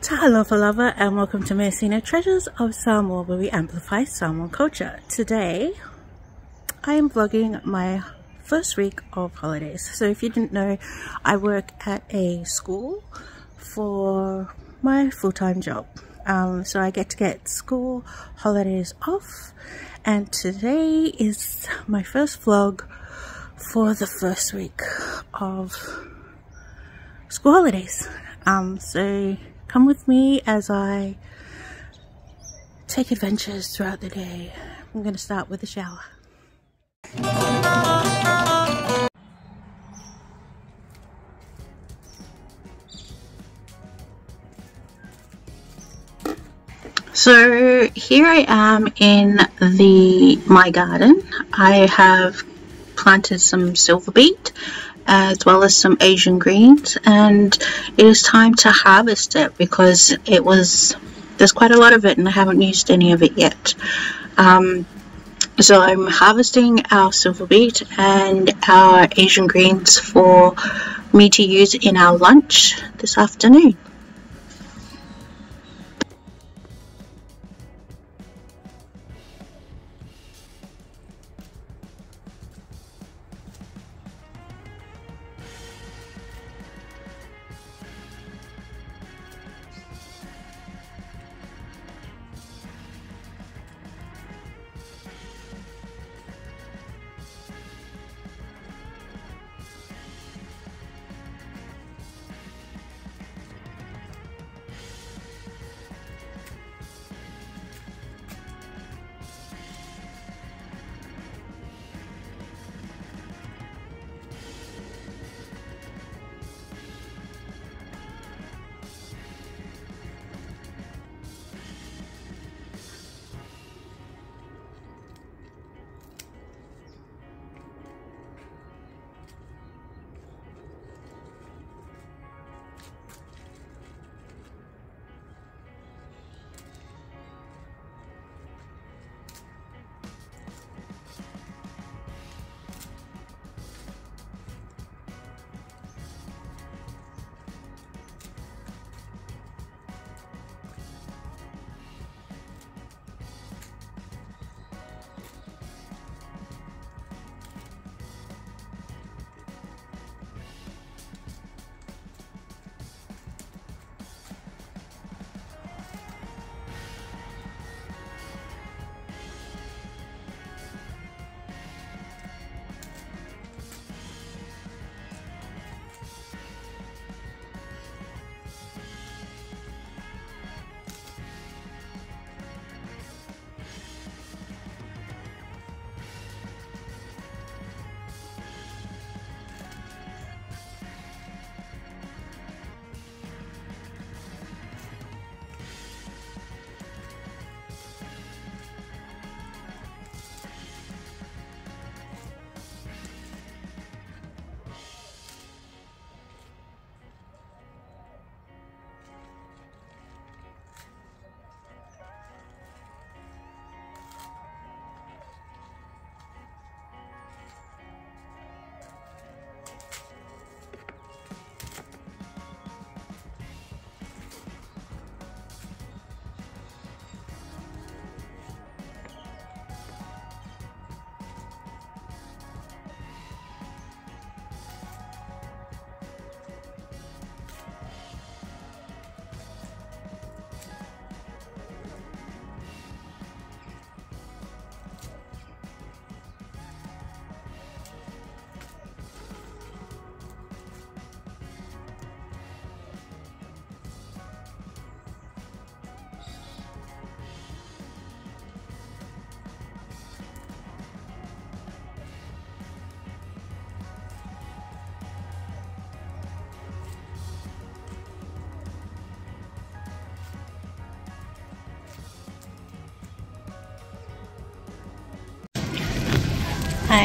Talofa lava and welcome to Measina Treasures of Samoa where we amplify Samoan culture. Today I am vlogging my first week of holidays. So if you didn't know I work at a school for my full-time job. Um, so I get to get school holidays off and today is my first vlog for the first week of school holidays. Um, so come with me as I take adventures throughout the day. I'm going to start with a shower. So here I am in the my garden. I have planted some silver beet as well as some Asian greens and it is time to harvest it because it was there's quite a lot of it and I haven't used any of it yet. Um, so I'm harvesting our silver beet and our Asian greens for me to use in our lunch this afternoon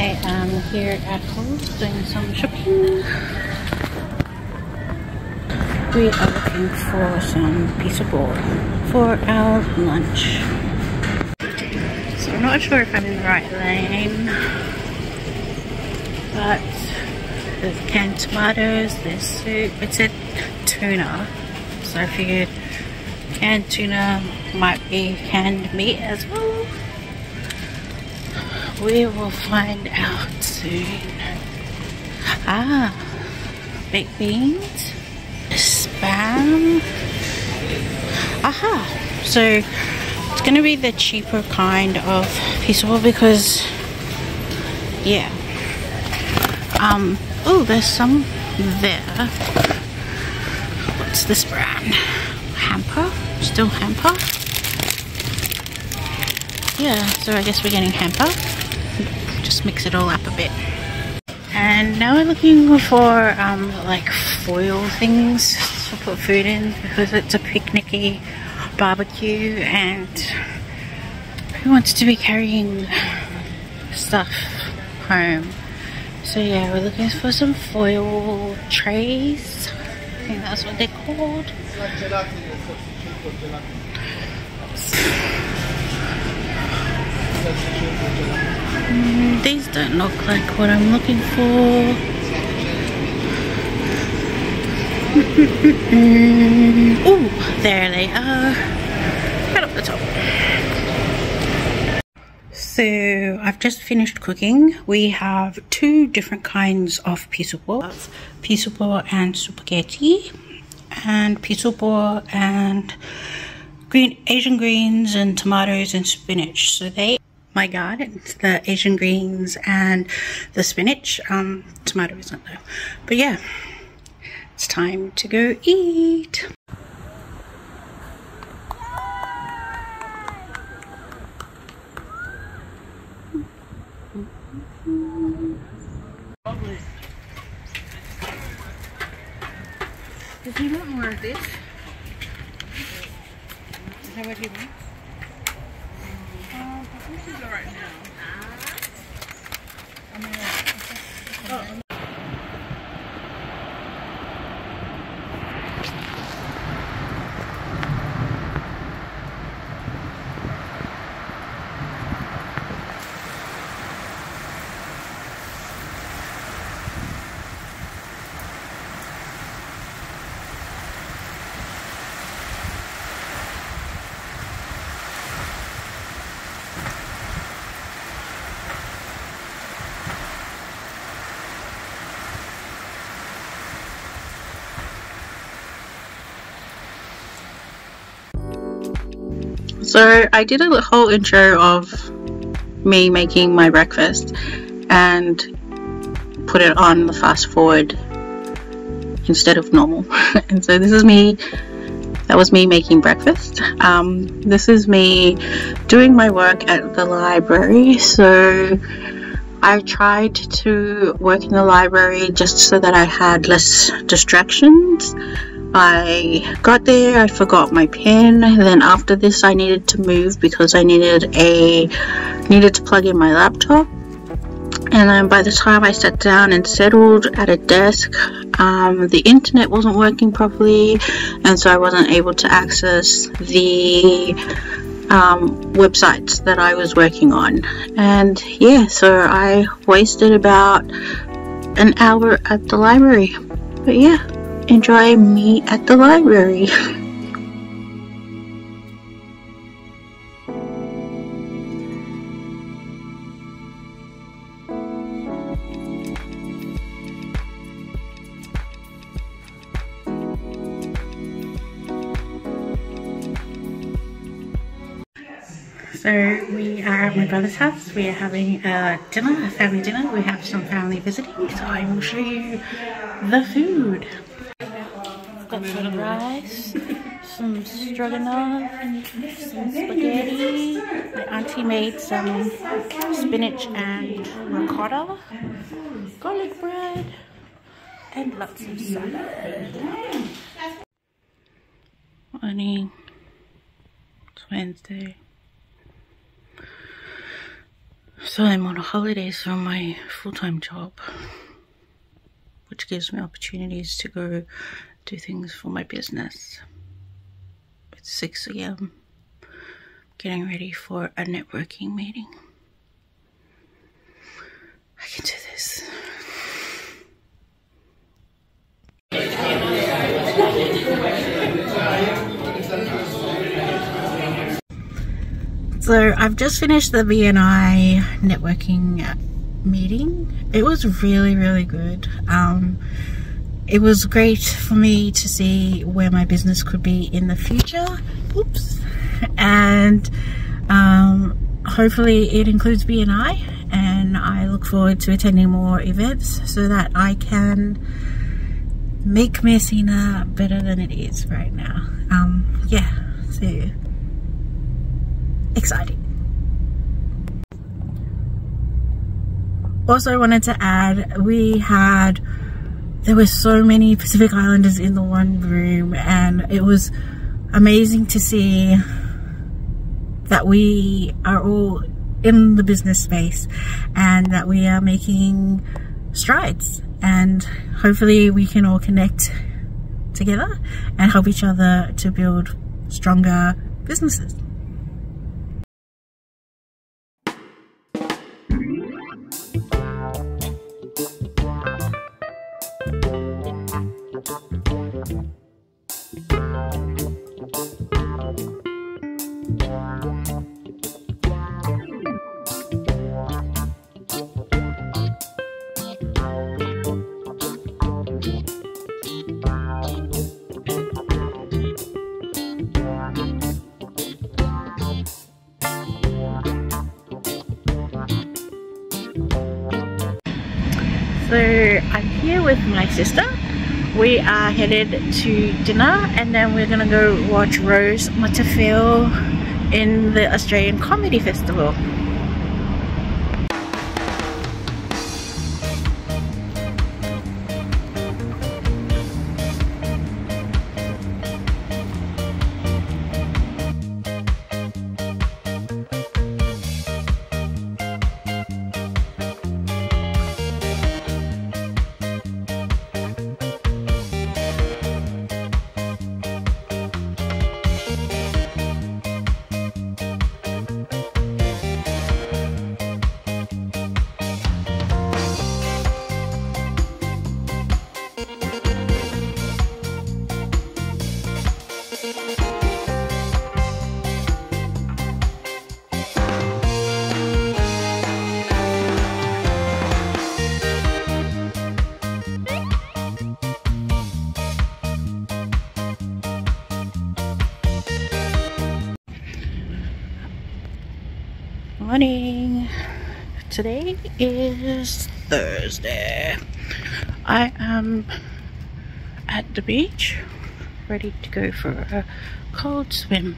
I am here at home doing some shopping. We are looking for some pisupo for our lunch. So I'm not sure if I'm in the right lane, but there's canned tomatoes, there's soup, it said tuna, so I figured canned tuna might be canned meat as well we will find out soon. Ah baked beans spam. Aha so it's gonna be the cheaper kind of pisupo because yeah. Um oh there's some there. What's this brand? Hamper? Still hamper? Yeah so I guess we're getting hamper just mix it all up a bit. And now we're looking for um, like foil things to put food in because it's a picnicky barbecue and who wants to be carrying stuff home? So yeah we're looking for some foil trays. I think that's what they're called These don't look like what I'm looking for. oh, there they are. Right up the top. So I've just finished cooking. We have two different kinds of pisupo. Pisupo and spaghetti. And pisupo and green Asian greens and tomatoes and spinach. So they my garden, the Asian greens and the spinach. Um, tomato isn't though. But yeah, it's time to go eat. Does he want more of this? So I did a whole intro of me making my breakfast and put it on the fast forward instead of normal. and so this is me, that was me making breakfast. Um, this is me doing my work at the library. So I tried to work in the library just so that I had less distractions. I got there, I forgot my pen. Then after this, I needed to move because I needed a needed to plug in my laptop. And then by the time I sat down and settled at a desk, um, the internet wasn't working properly, and so I wasn't able to access the um, websites that I was working on. And yeah, so I wasted about an hour at the library. But yeah enjoy me at the library. So we are at my brother's house. We are having a dinner, a family dinner. We have some family visiting, so I will show you the food got some rice, some stroganoff, some spaghetti. My auntie made some spinach and ricotta, garlic bread, and lots of salad. Morning. It's Wednesday. So I'm on a holiday from my full-time job which gives me opportunities to go do things for my business. It's 6 a.m. Getting ready for a networking meeting. I can do this. So I've just finished the BNI networking meeting. It was really, really good. Um, it was great for me to see where my business could be in the future. Oops. And um, hopefully it includes BNI and I and I look forward to attending more events so that I can make Measina better than it is right now. Um, yeah, so exciting. Also I wanted to add, we had, there were so many Pacific Islanders in the one room and it was amazing to see that we are all in the business space and that we are making strides and hopefully we can all connect together and help each other to build stronger businesses. With my sister. We are headed to dinner and then we're gonna go watch Rose Matafeo in the Australian Comedy Festival. Today is thursday i am at the beach ready to go for a cold swim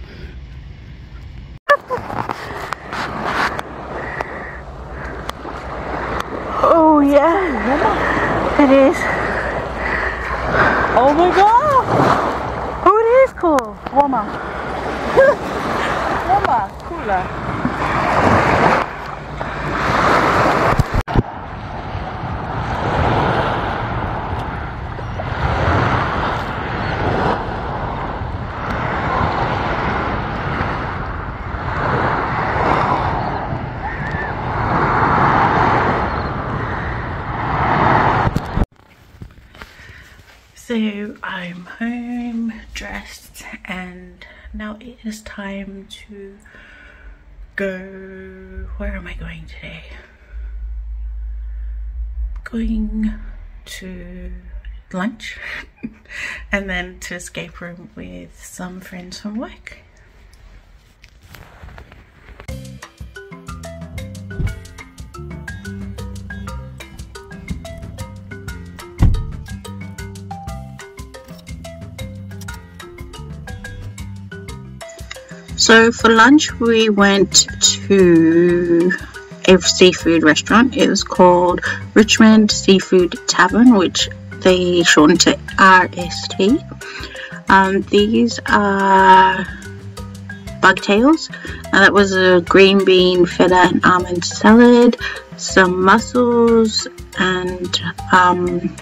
oh yeah it is Oh my god! oh it is cool Warmer. Warmer. Cooler. So I'm home, dressed, and now it is time to go. Where am I going today? Going to lunch and then to escape room with some friends from work. So for lunch, we went to a seafood restaurant. It was called Richmond Seafood Tavern, which they shortened to RST. Um, these are bugtails. And that was a green bean, feta, and almond salad, some mussels, and um,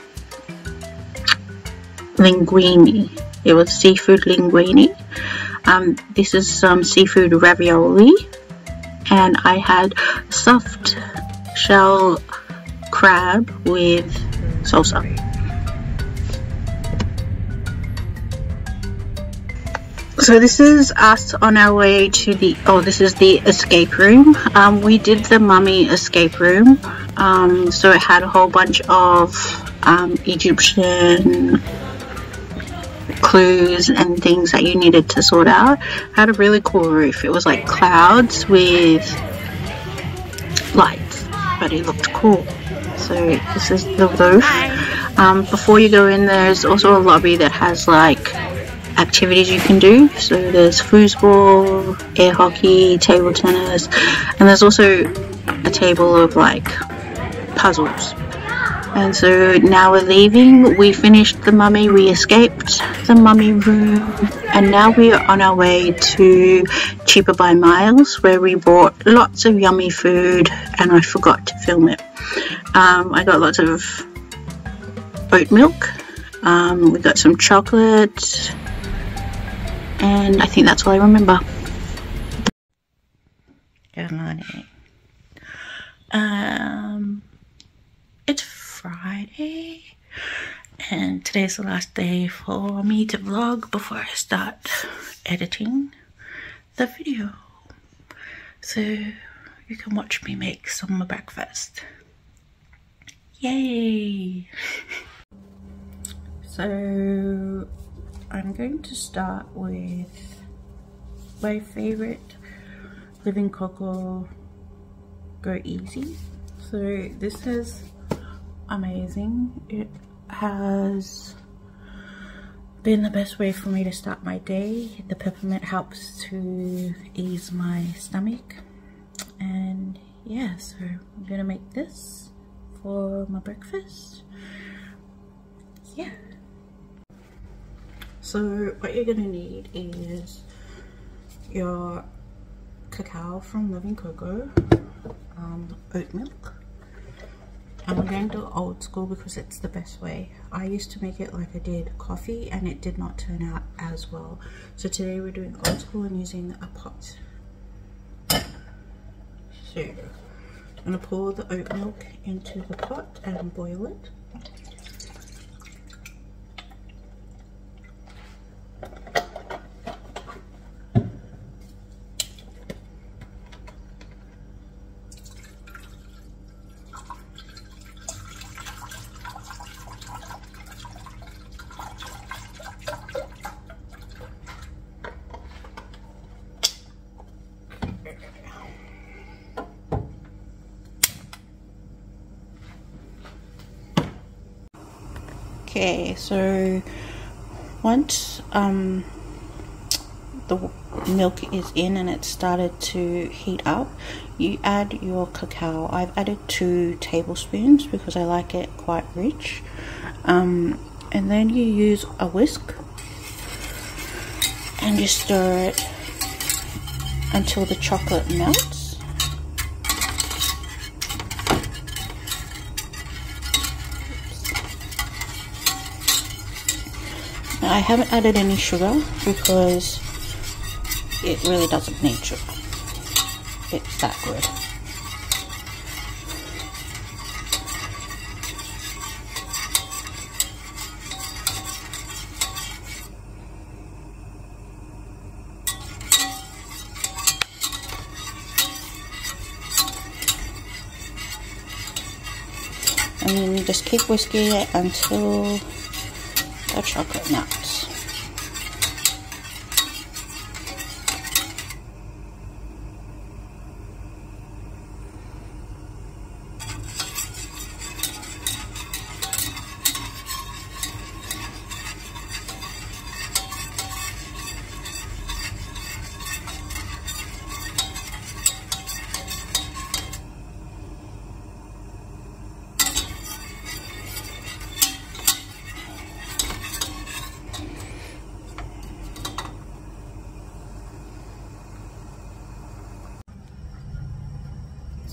linguine. It was seafood linguine. Um, this is some seafood ravioli, and I had soft shell crab with salsa. So this is us on our way to the, oh this is the escape room. Um, we did the mummy escape room. Um, so it had a whole bunch of um, Egyptian clues and things that you needed to sort out. It had a really cool roof. It was like clouds with lights, but it looked cool. So this is the roof. Um, before you go in, there's also a lobby that has like activities you can do. So there's foosball, air hockey, table tennis, and there's also a table of like puzzles. And so now we're leaving. We finished the mummy, we escaped the mummy room, and now we are on our way to Cheaper by Miles, where we bought lots of yummy food, and I forgot to film it. Um, I got lots of oat milk. Um, we got some chocolate, and I think that's all I remember. Good morning. Um, Friday, and today's the last day for me to vlog before I start editing the video. So you can watch me make some breakfast. Yay! so I'm going to start with my favorite Living Cocoa Go Easy. So this is amazing. It has been the best way for me to start my day. The peppermint helps to ease my stomach. And yeah, so I'm gonna make this for my breakfast. Yeah. So what you're gonna need is your cacao from Living Cocoa, um, oat milk, we're going to old school because it's the best way. I used to make it like I did coffee and it did not turn out as well. So today we're doing old school and using a pot. So I'm going to pour the oat milk into the pot and boil it. Okay, so once um, the milk is in and it started to heat up, you add your cacao. I've added two tablespoons because I like it quite rich. Um, and then you use a whisk and you stir it until the chocolate melts. I haven't added any sugar because it really doesn't need sugar. It's that good. And then you just keep whisking it until the chocolate nuts.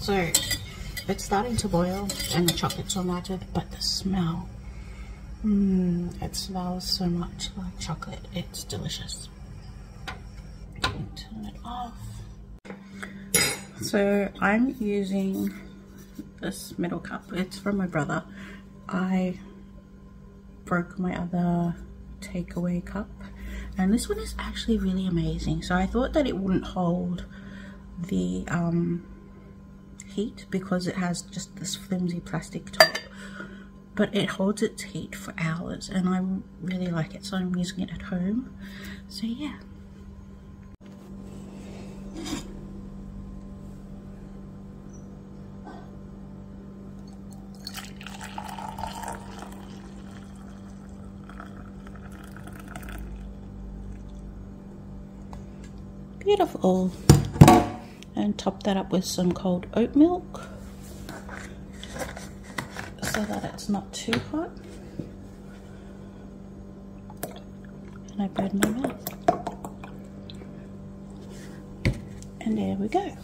So it's starting to boil and the chocolate's all melted, but the smell, mmm, it smells so much like chocolate. It's delicious. Turn it off. So I'm using this middle cup. It's from my brother. I broke my other takeaway cup and this one is actually really amazing so I thought that it wouldn't hold the um, heat because it has just this flimsy plastic top but it holds its heat for hours and I really like it so I'm using it at home. So yeah. Beautiful and top that up with some cold oat milk so that it's not too hot. And I burn my mouth. And there we go.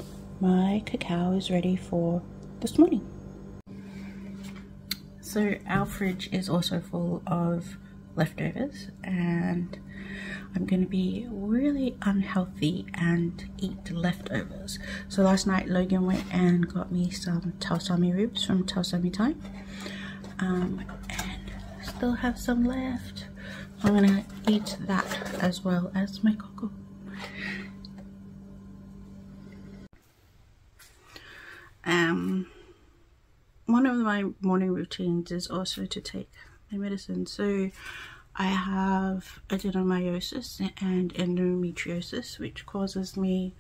My cacao is ready for this morning. So our fridge is also full of leftovers and I'm going to be really unhealthy and eat leftovers. So last night Logan went and got me some Tausami ribs from Tausami Time. Um, and still have some left. I'm going to eat that as well as my cocoa. Um, one of my morning routines is also to take my medicine. So I have adenomyosis and endometriosis, which causes me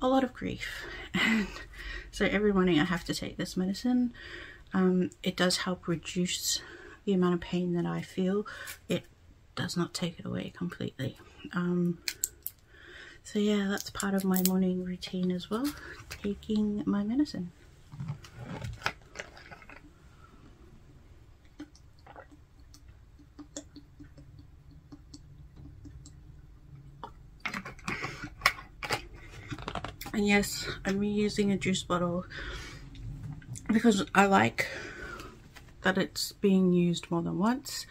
a lot of grief. And so every morning I have to take this medicine. Um, it does help reduce the amount of pain that I feel. It does not take it away completely. Um, so yeah, that's part of my morning routine as well, taking my medicine. And yes I'm reusing a juice bottle because I like that it's being used more than once.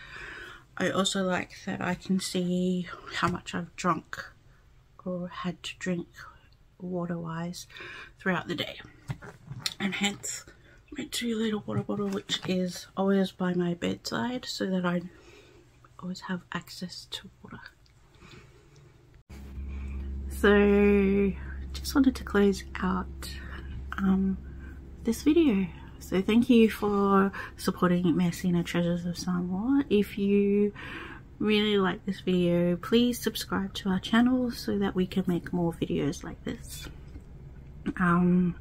I also like that I can see how much I've drunk or had to drink water wise throughout the day. And hence my two liter water bottle which is always by my bedside so that I always have access to water. So just wanted to close out um, this video. So thank you for supporting Measina Treasures of Samoa. If you really like this video, please subscribe to our channel so that we can make more videos like this. Um,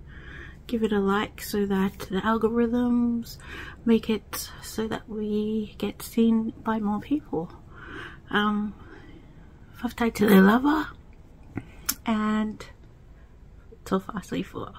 give it a like so that the algorithms make it so that we get seen by more people. Um, to the lover and till fastly for